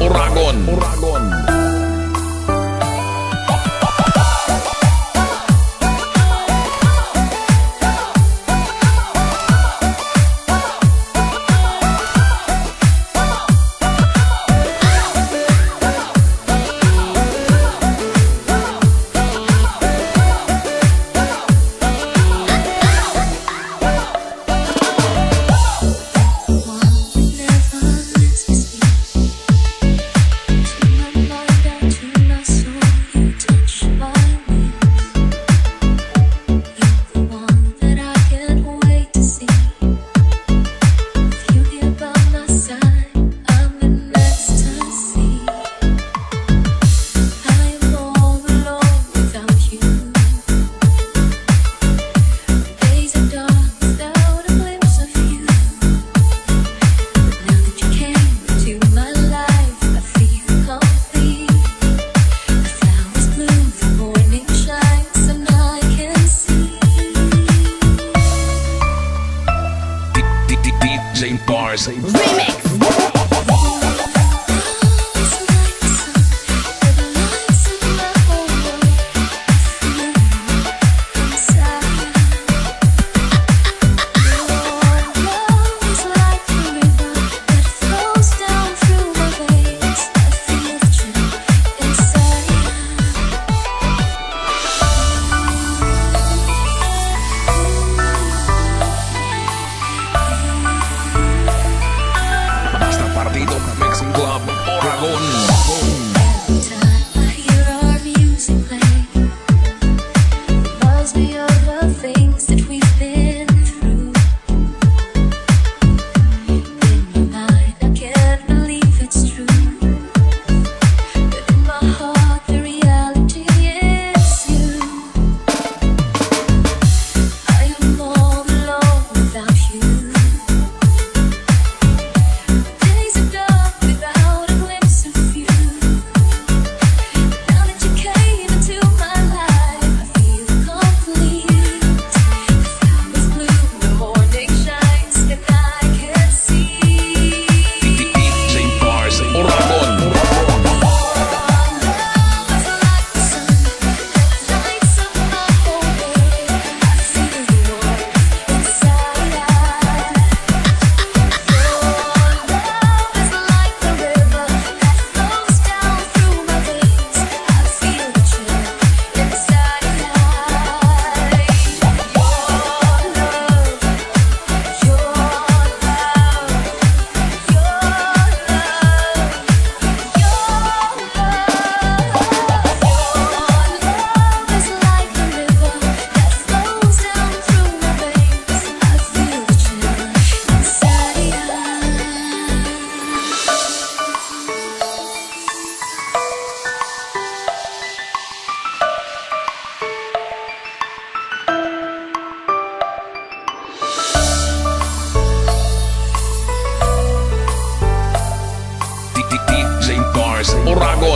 Uragon. Uragon. bars. Remix.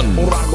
Ramadan.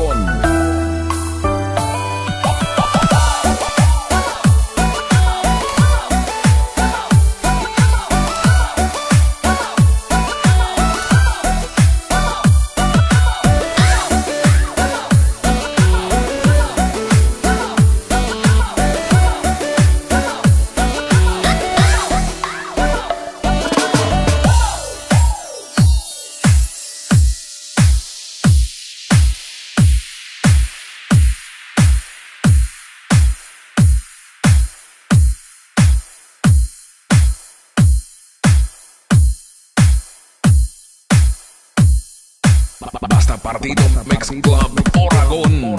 Basta partido Mixing Club Oregon.